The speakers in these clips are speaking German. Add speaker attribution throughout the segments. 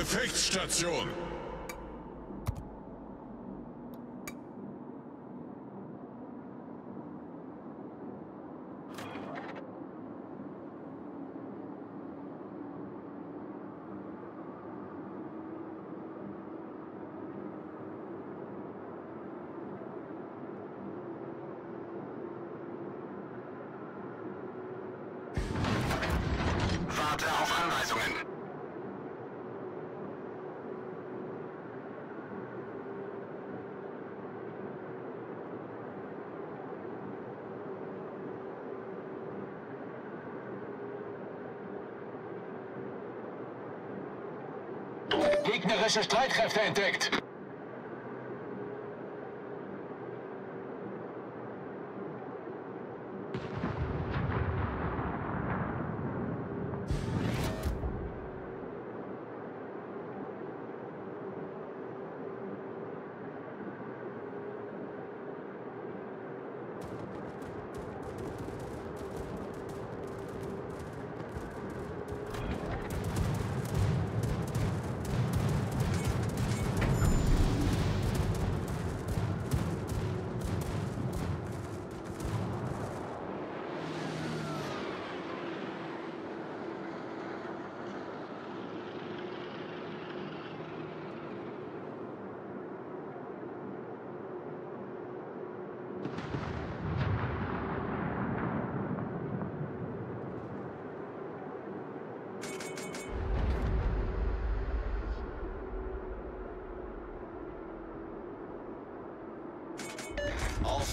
Speaker 1: Gefechtsstation!
Speaker 2: Gegnerische Streitkräfte entdeckt.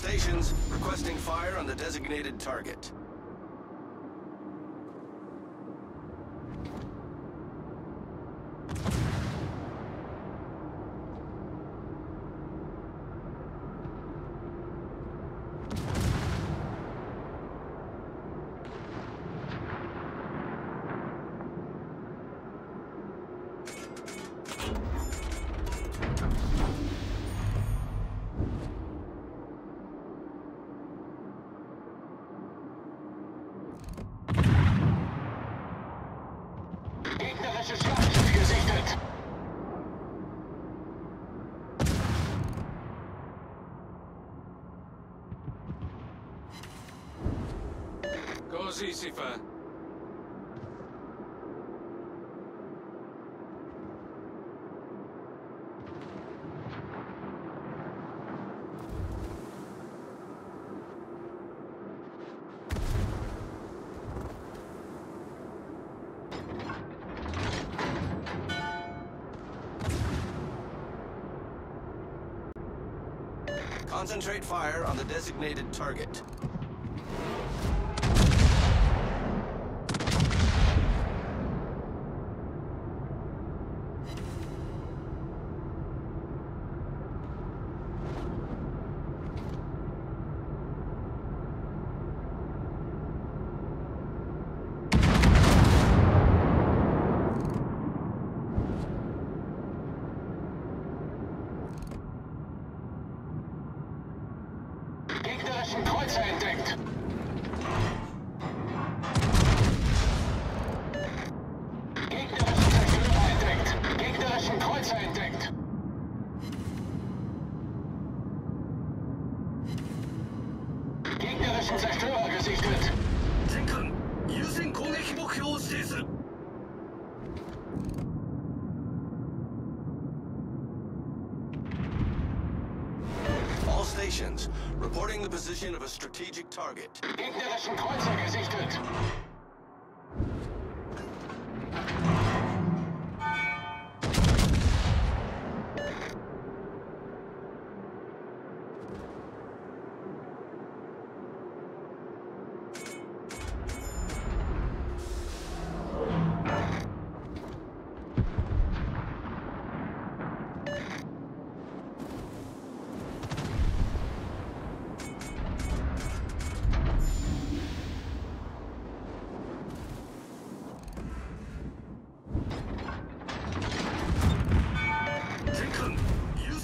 Speaker 3: Stations requesting fire on the designated target.
Speaker 4: Fa.
Speaker 3: Concentrate fire on the designated target. Suspect. Position of a strategic target.
Speaker 2: Gegnerischen Kreuzer gesichtet.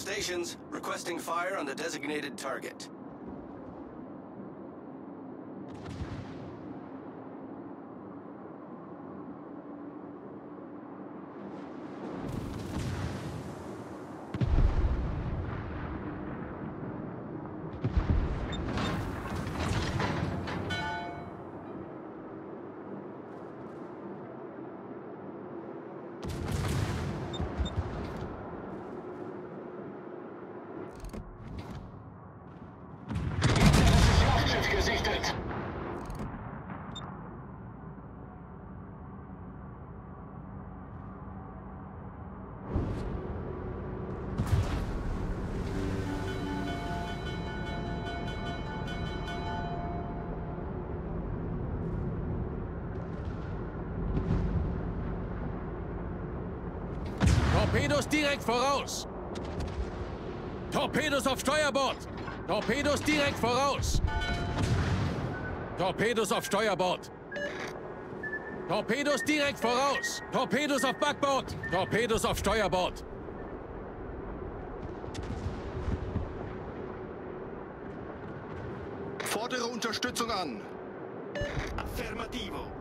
Speaker 3: stations requesting fire on the designated target.
Speaker 2: Torpedos direkt voraus! Torpedos auf Steuerbord! Torpedos direkt voraus! Torpedos auf Steuerbord! Torpedos direkt voraus! Torpedos auf Backbord! Torpedos auf Steuerbord!
Speaker 5: Fordere Unterstützung an.
Speaker 4: Affermativo.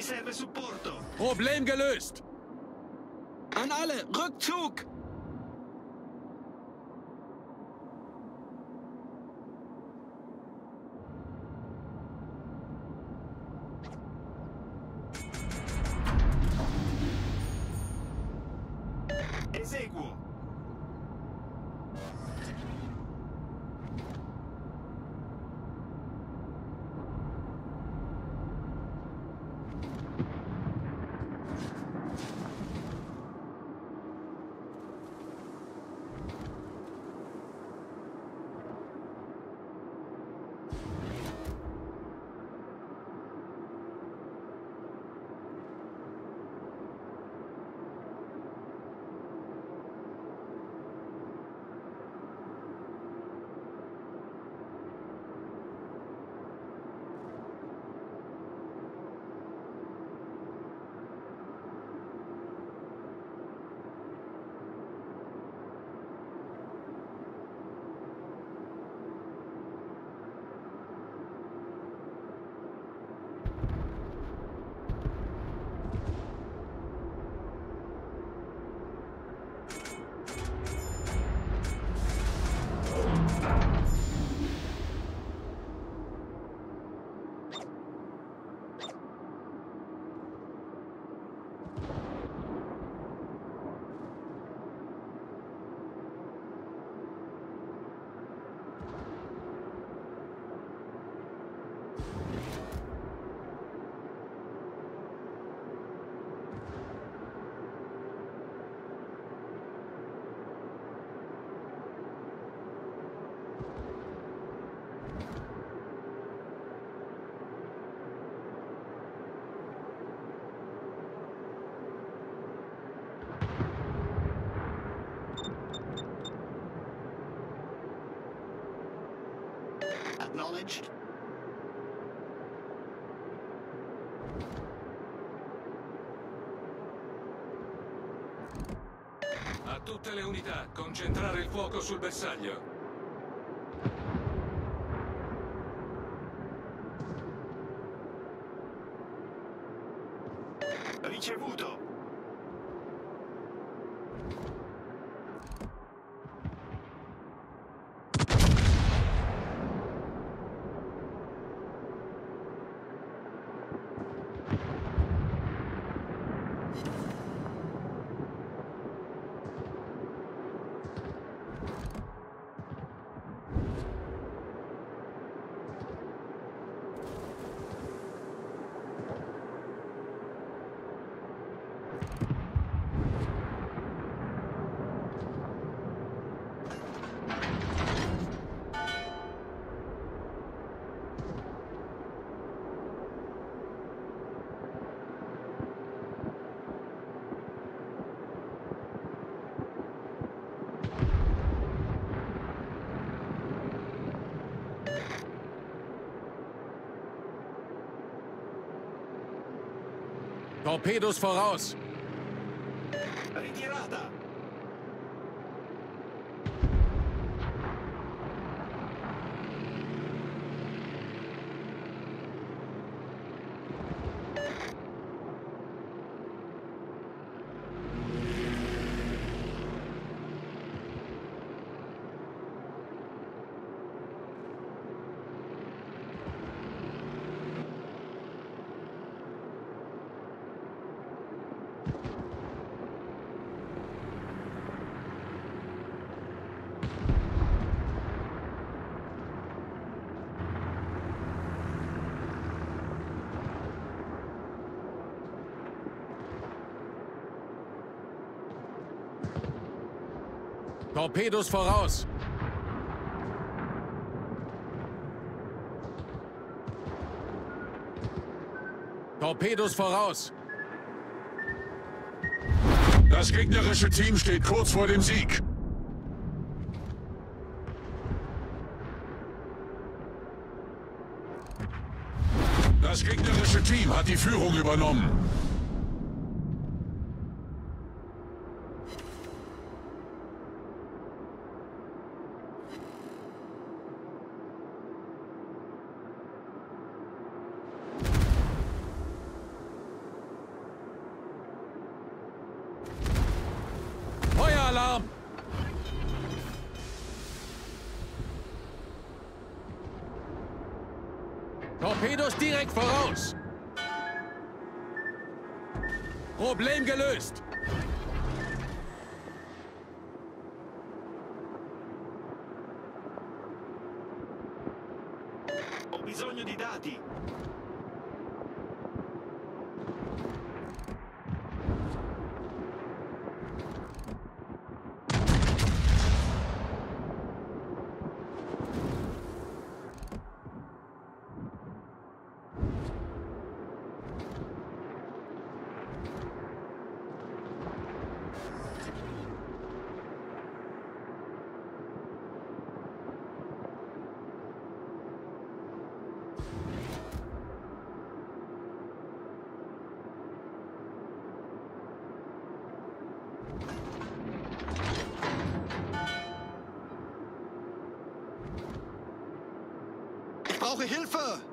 Speaker 4: Mi serve supporto.
Speaker 2: Problem gelöst!
Speaker 4: An alle, Rückzug!
Speaker 6: Acknowledged.
Speaker 4: A tutte le unità, concentrare il fuoco sul bersaglio.
Speaker 6: Ricevuto.
Speaker 2: Torpedos voraus! Torpedos voraus! Torpedos voraus!
Speaker 7: Das gegnerische Team steht kurz vor dem Sieg. Das gegnerische Team hat die Führung übernommen.
Speaker 2: Torpedos direkt voraus! Problem gelöst!
Speaker 5: Brauche Hilfe!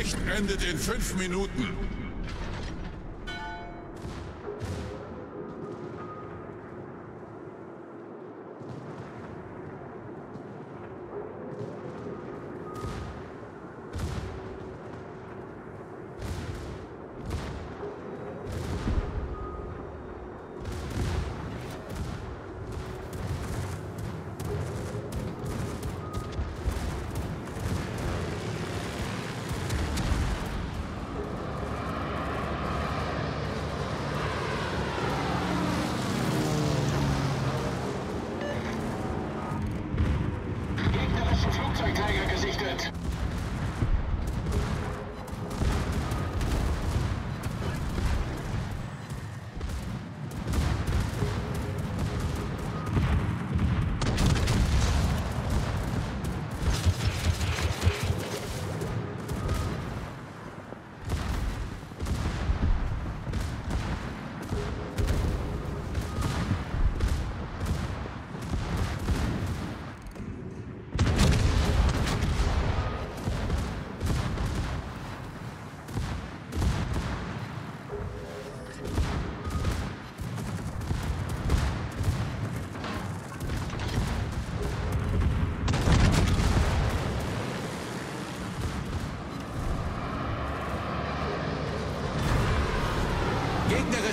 Speaker 7: Gefecht endet in fünf Minuten.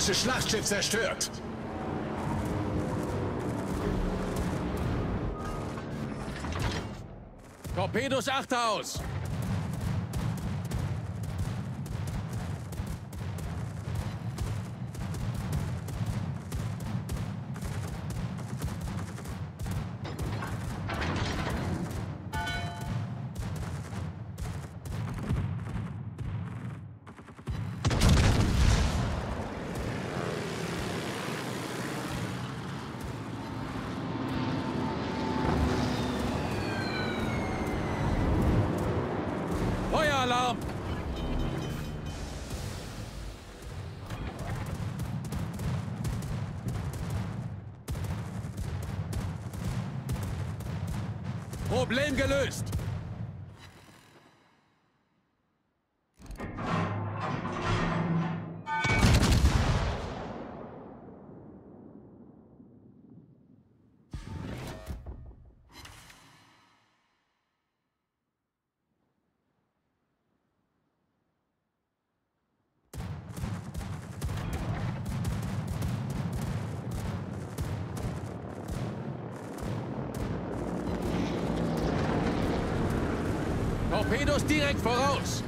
Speaker 7: Gegnerisches Schlachtschiff zerstört.
Speaker 2: Torpedos Achterhaus! Feueralarm! Problem gelöst! Torpedos direkt voraus!